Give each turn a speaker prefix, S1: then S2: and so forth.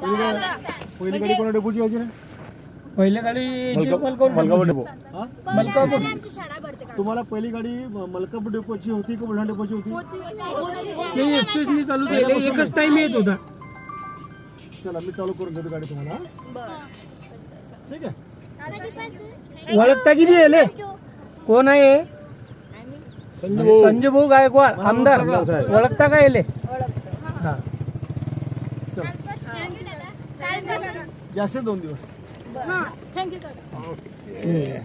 S1: पहिली गाडी कोणा डेपोची यायची
S2: पहिल्या गाडी मलकापूर
S1: डेपो. हा?
S2: मलकापूर.
S1: तुम्हाला पहिली गाडी मलकापूर डेपोची होती का बुलढाणा डेपोची होती?
S2: ते एसटीने चालू केले एकच टाइम येत होता.
S1: चला मी चालू करून देतो गाडी तुम्हाला हा? ठीक आहे.
S2: ओळखता किती येले कोण आहे? संजय भाऊ. गायकवाड आमदार. ओळखता का? येले हा.
S1: Gelsin don diyor.
S3: Ha,
S2: thank you. Okay.